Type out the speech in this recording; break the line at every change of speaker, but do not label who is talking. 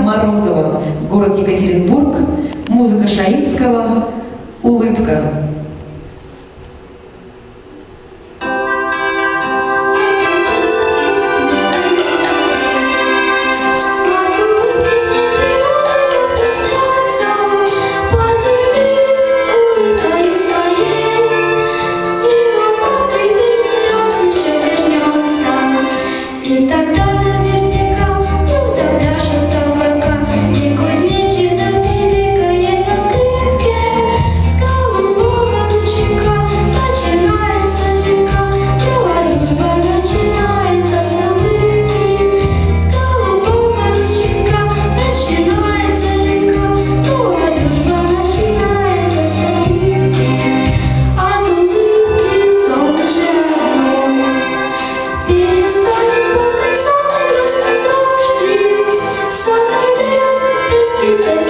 Морозова, город Екатеринбург, музыка Шаинского, «Улыбка». to